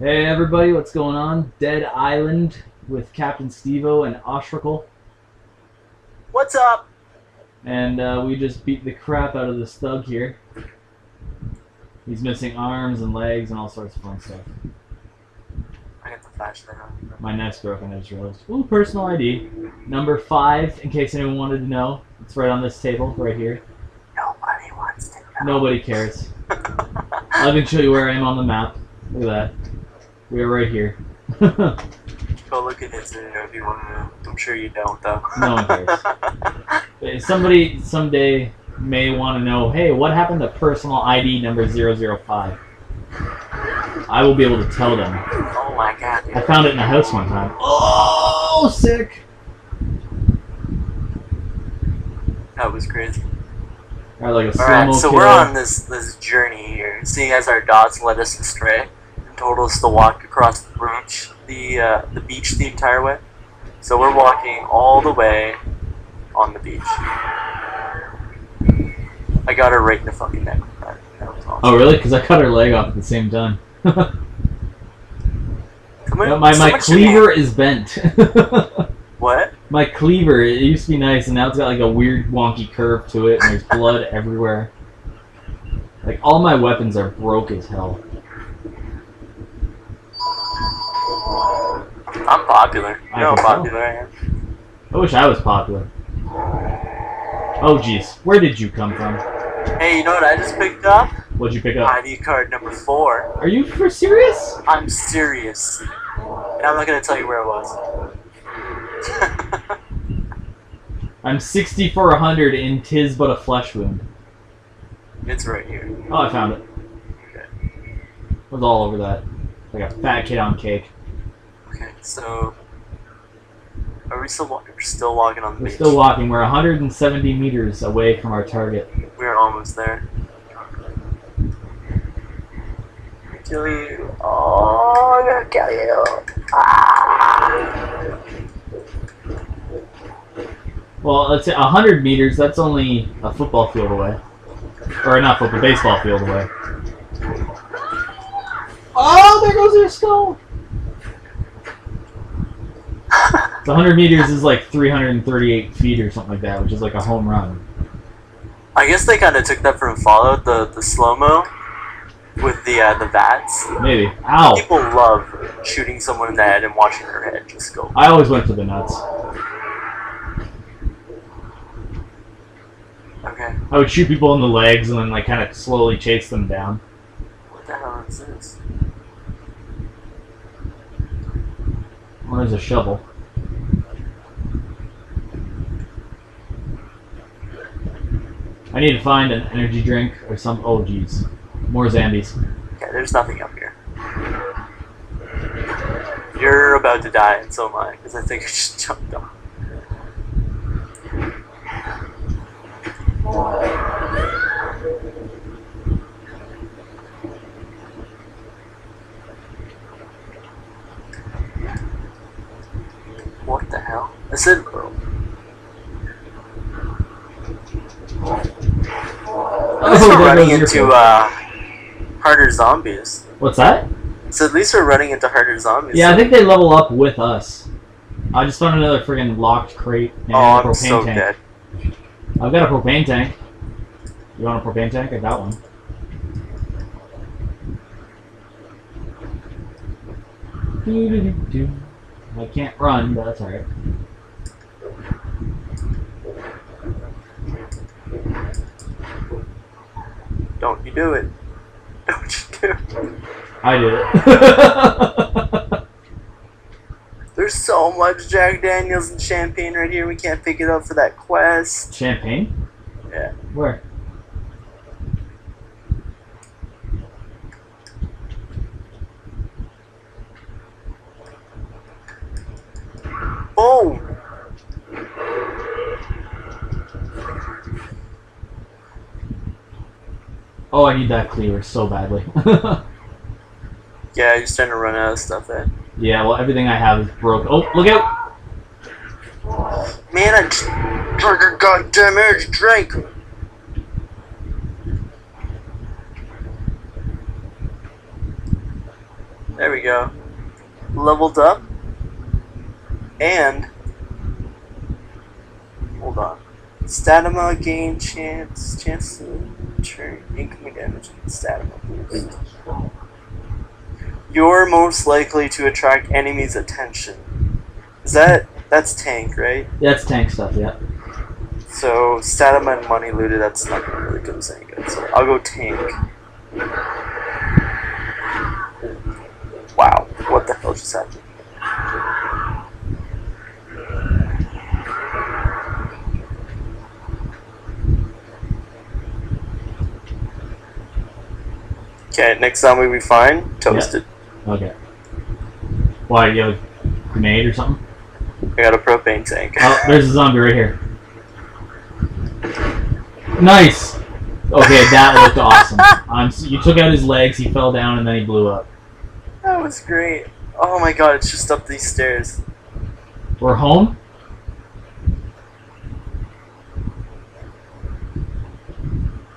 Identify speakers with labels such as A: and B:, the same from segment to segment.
A: Hey everybody, what's going on? Dead Island with Captain Stevo and Oshrilkal.
B: What's up?
A: And uh, we just beat the crap out of this thug here. He's missing arms and legs and all sorts of fun stuff.
B: I got the flashlight on.
A: My neck's broken, I just realized. Ooh, personal ID. Number five, in case anyone wanted to know. It's right on this table, right here.
B: Nobody wants to know.
A: Nobody cares. I can show you where I am on the map. Look at that. We are right here.
B: Go look at his video if you want to know. I'm sure you don't, though.
A: no one cares. If Somebody someday may want to know, hey, what happened to personal ID number 005? I will be able to tell them.
B: oh my god.
A: I found it in a house one time. Oh, sick!
B: That was crazy.
A: Or like a
B: Alright,
A: mo
B: so we're on this this journey here, seeing as our dots led us astray and told us to walk across the beach, the uh, the beach the entire way. So we're walking all the way on the beach. I got her right in the fucking neck. That, that was awesome.
A: Oh, really? Because I cut her leg off at the same time.
B: Come on,
A: my my,
B: so
A: my
B: much
A: cleaver is bent.
B: What?
A: my cleaver, it used to be nice, and now it's got like a weird wonky curve to it, and there's blood everywhere. Like, all my weapons are broke as hell.
B: I'm popular. You know how popular I am.
A: I wish I was popular. Oh, jeez. Where did you come from?
B: Hey, you know what I just picked up?
A: What'd you pick up?
B: ID card number four.
A: Are you for serious?
B: I'm serious. And I'm not gonna tell you where it was.
A: I'm 60 for 100 in Tis But a Flesh Wound.
B: it's right here.
A: Oh, I found it.
B: Okay.
A: Was all over that. Like a fat kid on cake.
B: Okay, so are we still we're still walking on the
A: We're
B: beach?
A: still walking. We're 170 meters away from our target.
B: We're almost there. Kill you. Oh, I'm gonna kill you. Ah.
A: Well, let's say 100 meters, that's only a football field away. Or not football, baseball field away. Oh, there goes your skull! So 100 meters is like 338 feet or something like that, which is like a home run.
B: I guess they kind of took that from Fallout, the the slow mo with the uh, the bats.
A: Maybe. Ow!
B: People love shooting someone in the head and watching their head just go.
A: I always went for the nuts.
B: Okay,
A: I would shoot people in the legs and then like kind of slowly chase them down.
B: what the hell is this?
A: Or there's a shovel. I need to find an energy drink or some. Oh, jeez. More zombies.
B: Okay, there's nothing up here. You're about to die, and so am I, because I think I just jumped off. What the hell? I said, bro. At least
A: Oh,
B: we're
A: there
B: running into uh, harder zombies.
A: What's that?
B: So at least we're running into harder zombies.
A: Yeah, I think they level up with us. I just found another friggin' locked crate and
B: Oh,
A: a
B: I'm
A: propane
B: so
A: tank.
B: dead.
A: I've got a propane tank. You want a propane tank? I got one. I can't run, but that's alright.
B: Don't you do it. Don't you do it.
A: I did it.
B: There's so much Jack Daniels and champagne right here. We can't pick it up for that quest.
A: Champagne?
B: Yeah.
A: Where? Oh, I need that cleaver so badly.
B: Yeah, you're starting to run out of stuff there.
A: yeah, well, everything I have is broke. Oh, look out!
B: Man, I just drank a goddamn energy drink. There we go. Leveled up. And hold on. Stamina gain chance chance to turn incoming damage and stamina boost. You're most likely to attract enemies' attention. Is that that's tank, right?
A: That's tank stuff, yeah.
B: So stamina and money looted, that's not gonna really good as any good. So I'll go tank. Wow, what the hell just happened? Okay, next zombie we find, toasted.
A: Okay. Why, you have a grenade or something?
B: I got a propane tank.
A: Oh, there's a zombie right here. Nice! Okay, that looked awesome. Um, so you took out his legs, he fell down, and then he blew up.
B: that was great. Oh my god, it's just up these stairs.
A: We're home?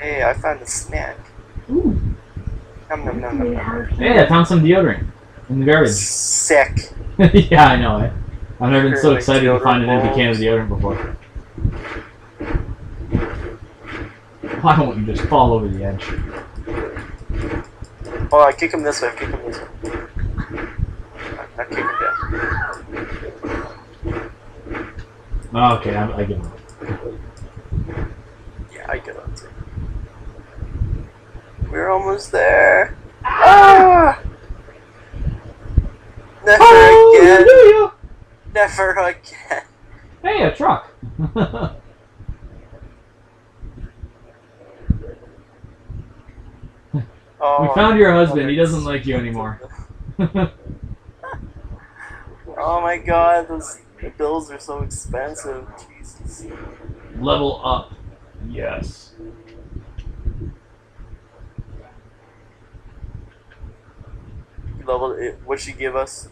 B: Hey, I found a snack.
A: Ooh.
B: Nom nom nom nom nom.
A: Hey, I found some deodorant in the garbage.
B: Sick.
A: yeah, I know it. I've never been so excited to find an empty can of deodorant before. Why won't you just fall over the edge?
B: Oh, I kick him this way. I Kick him this way. I kick him down.
A: Oh, okay, I, I give up.
B: Yeah, I get up too. We're almost there. Ah! Never again.
A: Oh,
B: Never again.
A: Hey, a truck.
B: Oh,
A: we found your husband. He doesn't like you anymore.
B: Oh my god, those bills are so expensive. Jesus.
A: Level up. Yes.
B: You leveled it. What'd she give us?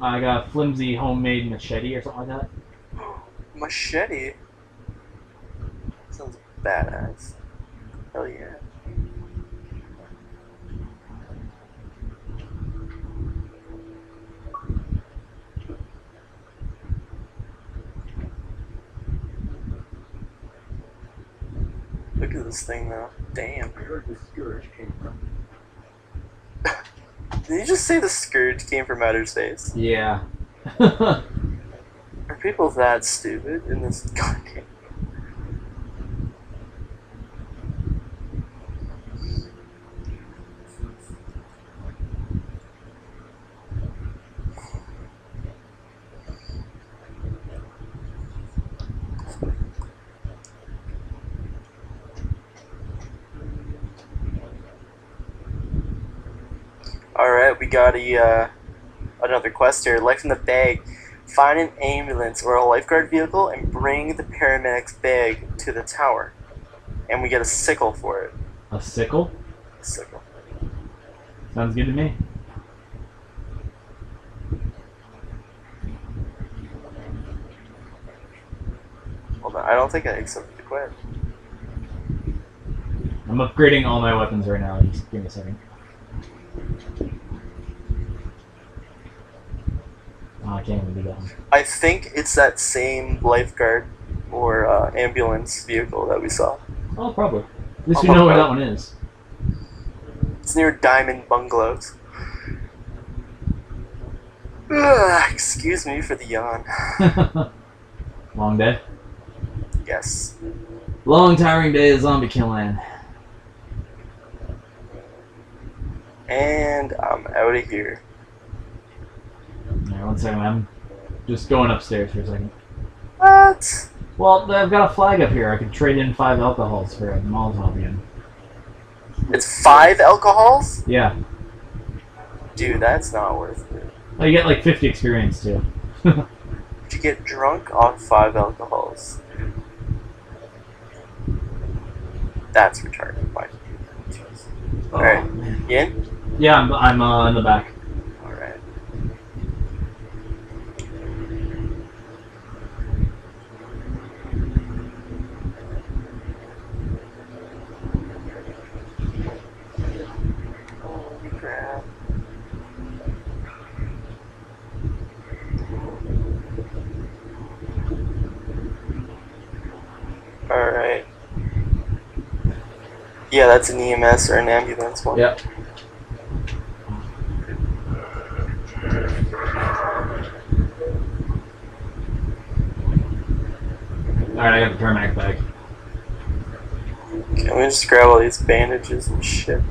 A: I got a flimsy homemade machete or something like that.
B: Machete. Sounds badass. Hell yeah. Look at this thing though. Damn.
C: I heard the scourge came from.
B: Did you just say the scourge came from outer space?
A: Yeah.
B: Are people that stupid in this goddamn? All right, we got a uh, another quest here. Life in the bag. Find an ambulance or a lifeguard vehicle and bring the paramedics bag to the tower. And we get a sickle for it.
A: a sickle?
B: A sickle.
A: Sounds good to me.
B: Hold on, I don't think I accepted the quest.
A: I'm upgrading all my weapons right now. Just give me a second. I can't even do that.
B: I think it's that same lifeguard or uh, ambulance vehicle that we saw.
A: Oh, probably. At least
B: Oh,
A: we know where that one is.
B: It's near Diamond Bungalows. Ugh, excuse me for the yawn.
A: Long day.
B: Yes.
A: Long, tiring day of zombie killing.
B: And I'm out of here.
A: Alright, one second. I'm just going upstairs for a second.
B: What?
A: Well, I've got a flag up here. I could trade in five alcohols for a Molotov again.
B: It's five alcohols?
A: Yeah.
B: Dude, that's not worth it.
A: Oh, you get like 50 experience too.
B: You get drunk on five alcohols? That's retarded. Why? Alright.
A: Oh, man.
B: You in?
A: Yeah, I'm, I'm uh, in the back.
B: Alright. Holy crap. Yeah, that's an EMS or an ambulance one.
A: Yep. Alright, I got the paramedic bag.
B: Can we just grab all these bandages and shit?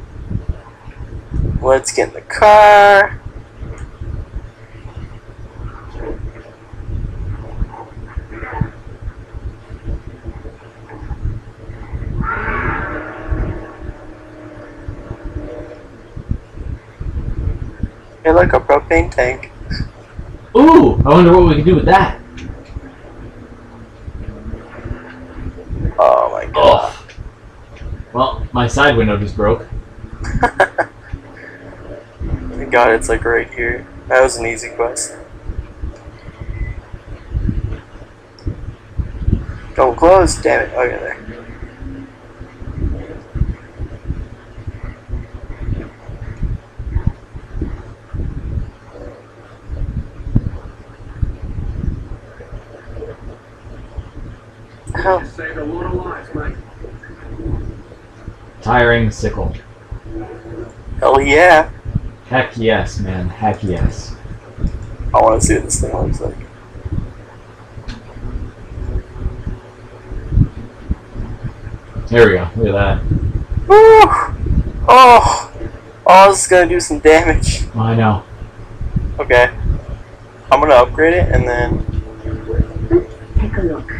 B: Let's get in the car. Look, a propane tank.
A: Ooh! I wonder what we can do with that.
B: Oh my god.
A: Oh. Well, my side window just broke.
B: Thank God, it's like right here. That was an easy quest. Don't close, damn it. Okay, there. Ow.
C: Saved a lot of lives, mate.
A: Tiring sickle.
B: Hell yeah.
A: Heck yes, man. Heck yes.
B: I want to see what this thing looks like.
A: There we go. Look at that.
B: Woo! Oh! Oh, this is gonna do some damage.
A: I know.
B: Okay. I'm gonna upgrade it and then.
C: Take a look.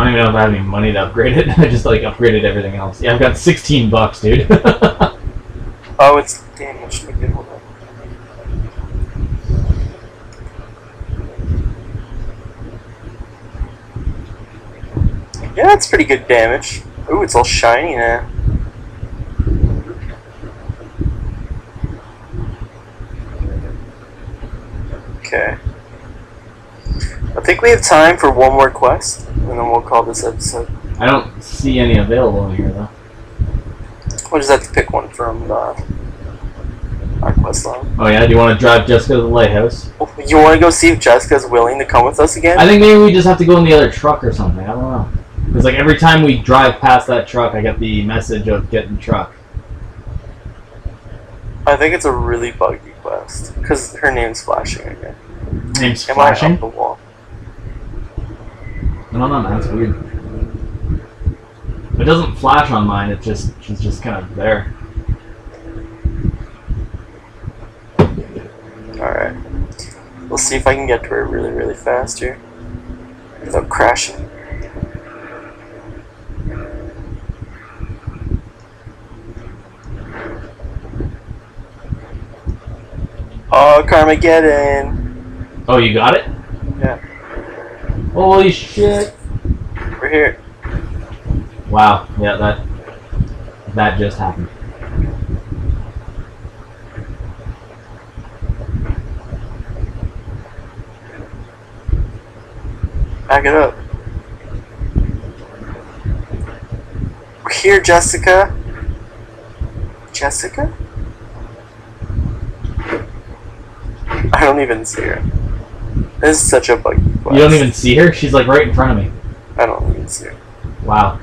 A: I don't even know if I have any money to upgrade it. I just like upgraded everything else. Yeah, I've got 16 bucks, dude.
B: Oh, it's damaged. Hold on. Yeah, that's pretty good damage. Ooh, it's all shiny now. Okay. I think we have time for one more quest, and then we'll call this episode.
A: I don't see any available in here though.
B: We'll just have to pick one from uh, our quest log.
A: Oh yeah, do you want to drive Jessica to the lighthouse?
B: You want to go see if Jessica's willing to come with us again?
A: I think maybe we just have to go in the other truck or something. I don't know. Because like every time we drive past that truck, I get the message of get in the truck.
B: I think it's a really buggy quest because her name's flashing again.
A: Name's
B: Am I
A: flashing.
B: up the wall?
A: I don't know, man. It's weird. It doesn't flash on mine. It just she's just kind of there.
B: All right. We'll see if I can get to her really, really fast here without crashing. Oh, Carmageddon!
A: Oh, you got it? Holy shit!
B: We're here.
A: Wow. Yeah, that that just happened.
B: Back it up. We're here, Jessica. Jessica? I don't even see her. This is such a buggy
A: You don't even see her? She's like right in front of me.
B: I don't even see her.
A: Wow.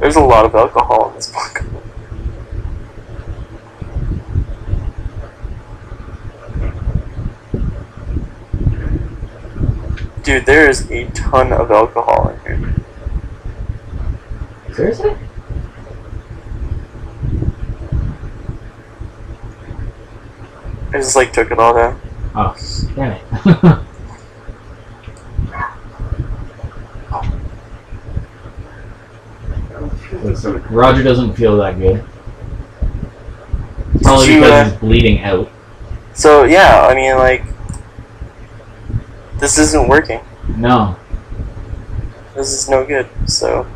B: There's a lot of alcohol in this book. Dude, there is a ton of alcohol in here.
A: Seriously?
B: I just like took it all down.
A: Oh, damn it. Roger doesn't feel that good. Probably because
B: uh,
A: he's bleeding out.
B: So yeah, I mean like this isn't working.
A: No.
B: This is no good. So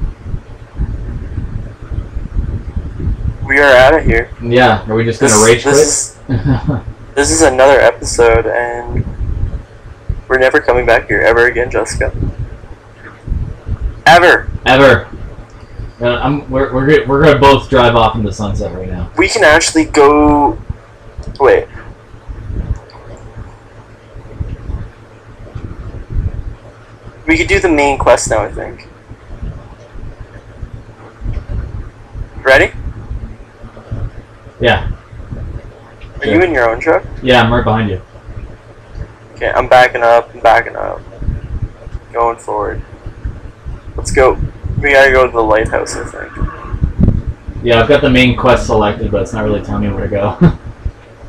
B: we are out of here.
A: Yeah, are we just
B: This,
A: gonna rage
B: this
A: quit?
B: is this is another episode, and we're never coming back here ever again, Jessica. Ever.
A: Ever. Uh, I'm, we're, we're, we're gonna both drive off into sunset right now.
B: We can actually go. Wait. We could do the main quest now, I think. Ready?
A: Yeah.
B: Are you in your own truck?
A: Yeah, I'm right behind you.
B: Okay, I'm backing up, I'm backing up. Going forward. Let's go. We gotta go to the lighthouse, I think.
A: Yeah, I've got the main quest selected, but it's not really telling me where to go.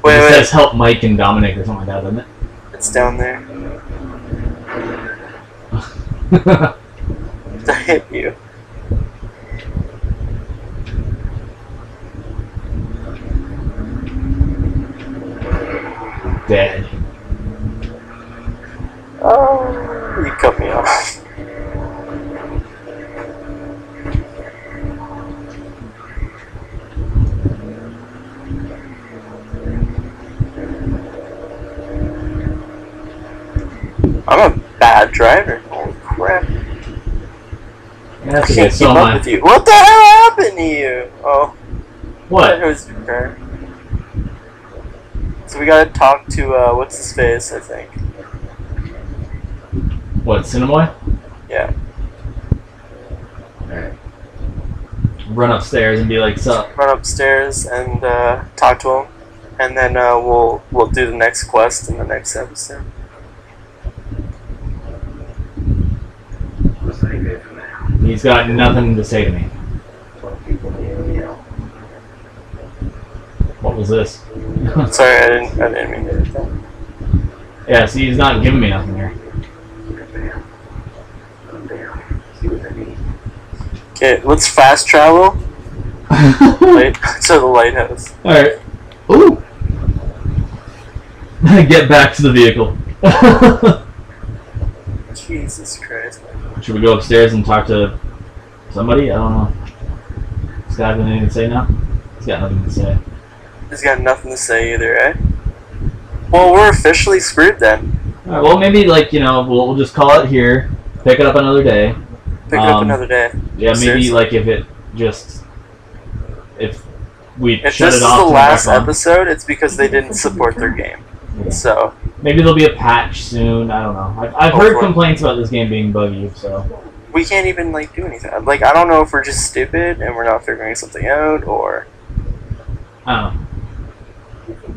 B: Wait,
A: it
B: wait,
A: says help Mike and Dominic or something like that, doesn't it?
B: it's down there. I hit you.
A: Dead.
B: Oh, you cut me off. I'm a bad driver. Holy crap.
A: That's
B: I can't keep up with you. What the hell happened to you? Oh,
A: What?
B: that was your car. So we gotta talk to, uh, what's his face, I think.
A: What, Sinamoi?
B: Yeah.
A: Alright. Run upstairs and be like, sup?
B: run upstairs and uh, talk to him, and then uh, we'll we'll do the next quest in the next episode.
C: Listen, I good for now.
A: He's got nothing to say to me.
C: Twelve people need help.
A: What was this?
B: Sorry, I didn't I didn't mean to.
A: yeah, see, he's not giving me nothing here.
C: Keep it down. Come down. See what I need.
B: Okay, let's fast travel right, to the lighthouse.
A: Alright. Ooh! Get back to the vehicle.
B: Jesus Christ!
A: Should we go upstairs and talk to somebody? I don't know. This guy have anything to say now? He's got nothing to say.
B: He's got nothing to say either, eh? Well, we're officially screwed then.
A: Well, maybe, like, you know, we'll, we'll just call it here, pick it up another day.
B: Pick it up
A: Um,
B: another day.
A: Yeah, maybe, like, if it just. If we
B: If
A: shut
B: this
A: it
B: is
A: off.
B: the
A: turn it
B: last episode, it's because they didn't support their game.
A: Yeah.
B: So
A: Maybe there'll be a patch soon. I don't know. I've, I've heard complaints about this game being buggy, so.
B: we can't even like do anything. Like I don't know if we're just stupid and we're not figuring something out, or
A: I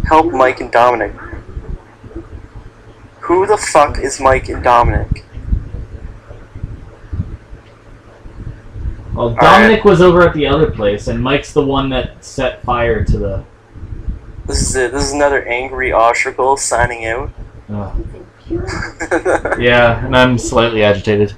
B: help Mike and Dominic. Who the fuck is Mike and Dominic?
A: Well, Dominic was over at the other place, and Mike's the one that set fire to the.
B: This is it. This is another angry Oshrilkal signing out.
A: Uh, yeah, and I'm slightly agitated.